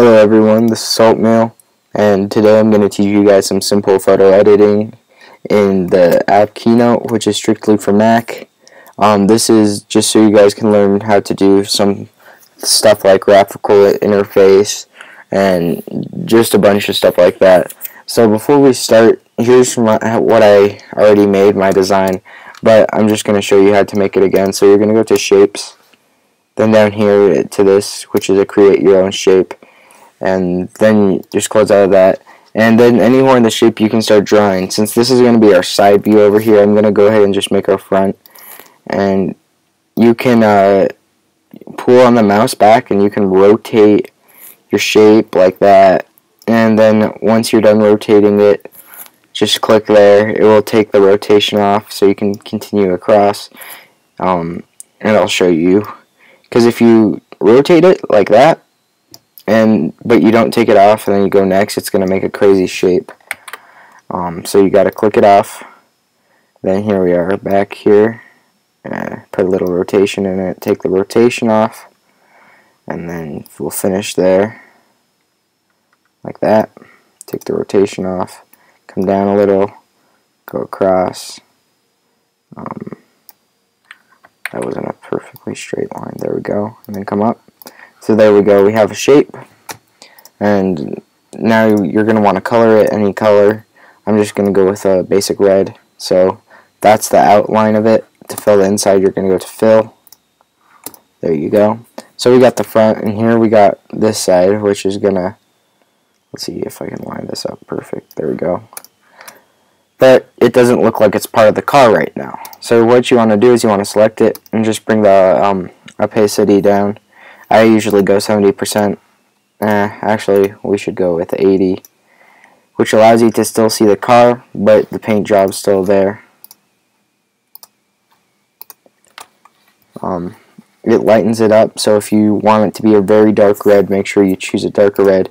Hello everyone, this is Saltmail, and today I'm going to teach you guys some simple photo editing in the app Keynote, which is strictly for Mac. Um, this is just so you guys can learn how to do some stuff like graphical interface and just a bunch of stuff like that. So before we start, here's my, what I already made, my design, but I'm just going to show you how to make it again. So you're going to go to Shapes, then down here to this, which is a create your own shape and then just close out of that. And then anywhere in the shape you can start drawing. Since this is going to be our side view over here I'm going to go ahead and just make our front. And you can uh, pull on the mouse back and you can rotate your shape like that. And then once you're done rotating it just click there. It will take the rotation off so you can continue across. Um, and I'll show you. Because if you rotate it like that and but you don't take it off and then you go next it's gonna make a crazy shape. Um, so you gotta click it off. Then here we are back here. Uh, put a little rotation in it take the rotation off. And then we'll finish there. Like that. Take the rotation off. Come down a little. Go across. Um, that wasn't a perfectly straight line. There we go. And then come up so there we go, we have a shape. And now you're going to want to color it any color. I'm just going to go with a basic red. So that's the outline of it. To fill the inside, you're going to go to fill. There you go. So we got the front, and here we got this side, which is going to, let's see if I can line this up perfect. There we go. But it doesn't look like it's part of the car right now. So what you want to do is you want to select it and just bring the um, opacity down I usually go 70%. Eh, actually, we should go with 80, which allows you to still see the car, but the paint job's still there. Um, it lightens it up, so if you want it to be a very dark red, make sure you choose a darker red.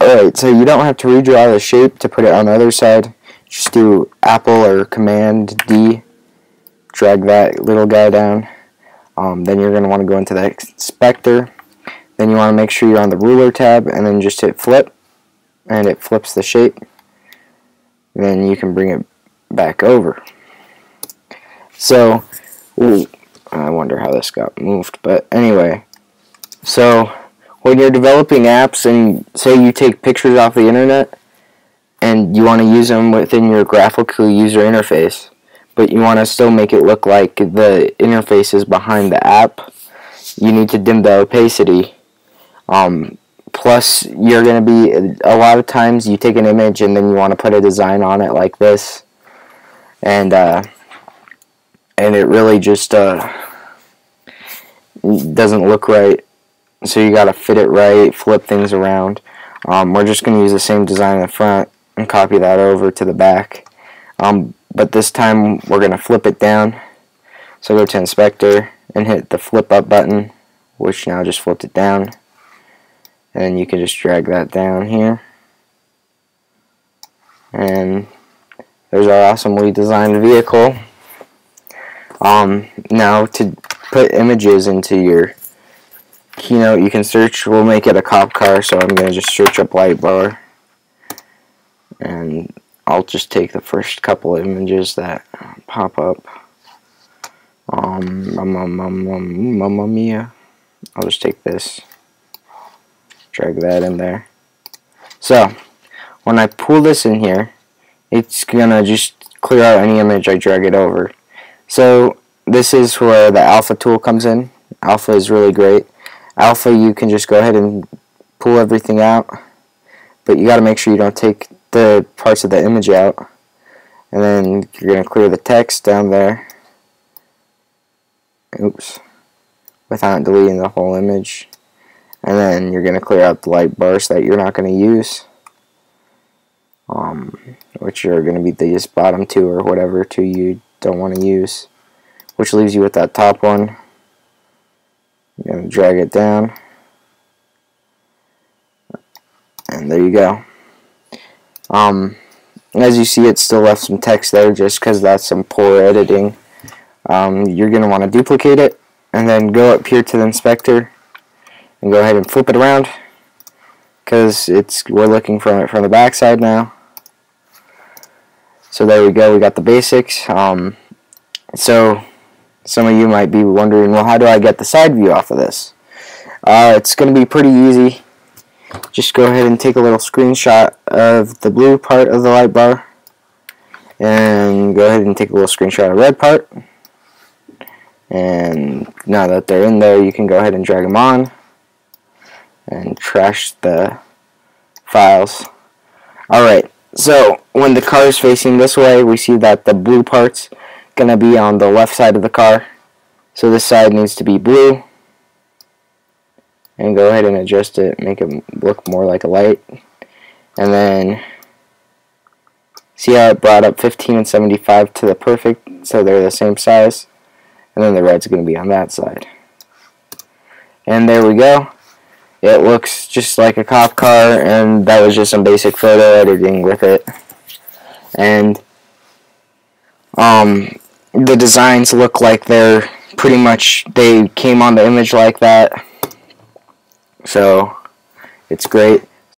Alright, so you don't have to redraw the shape to put it on the other side. Just do Apple or Command D, drag that little guy down. Um, then you're going to want to go into the inspector. Then you want to make sure you're on the ruler tab and then just hit flip and it flips the shape. Then you can bring it back over. So, ooh, I wonder how this got moved, but anyway. So, when you're developing apps and say you take pictures off the internet and you want to use them within your graphical user interface, but you want to still make it look like the interface is behind the app, you need to dim the opacity. Um, plus, you're going to be, a lot of times you take an image and then you want to put a design on it like this, and, uh, and it really just uh, doesn't look right. So you got to fit it right, flip things around. Um, we're just going to use the same design in the front and copy that over to the back. Um, but this time we're going to flip it down. So go to inspector and hit the flip up button, which now just flipped it down. And you can just drag that down here. And there's our awesomely designed vehicle. Um, now to put images into your keynote, you can search, we'll make it a cop car, so I'm going to just search up light bar. And I'll just take the first couple images that pop up. Um, Mamma Mia. I'll just take this, drag that in there. So, when I pull this in here, it's gonna just clear out any image I drag it over. So, this is where the alpha tool comes in. Alpha is really great. Alpha, you can just go ahead and pull everything out, but you gotta make sure you don't take the parts of the image out. And then you're going to clear the text down there. Oops. Without deleting the whole image. And then you're going to clear out the light bars that you're not going to use. Um, which are going to be these bottom two or whatever two you don't want to use. Which leaves you with that top one. You're going to drag it down. And there you go um, as you see, it still left some text there just because that's some poor editing. Um, you're going to want to duplicate it and then go up here to the inspector and go ahead and flip it around because it's we're looking from it from the back side now. So there we go. We got the basics. Um, so some of you might be wondering, well, how do I get the side view off of this? Uh, it's going to be pretty easy. Just go ahead and take a little screenshot of the blue part of the light bar. And go ahead and take a little screenshot of the red part. And now that they're in there you can go ahead and drag them on and trash the files. Alright so when the car is facing this way we see that the blue part's gonna be on the left side of the car. So this side needs to be blue and go ahead and adjust it make it look more like a light and then see how it brought up 15 and 75 to the perfect so they're the same size and then the red's going to be on that side. And there we go. It looks just like a cop car, and that was just some basic photo editing with it. And um, the designs look like they're pretty much, they came on the image like that. So, it's great.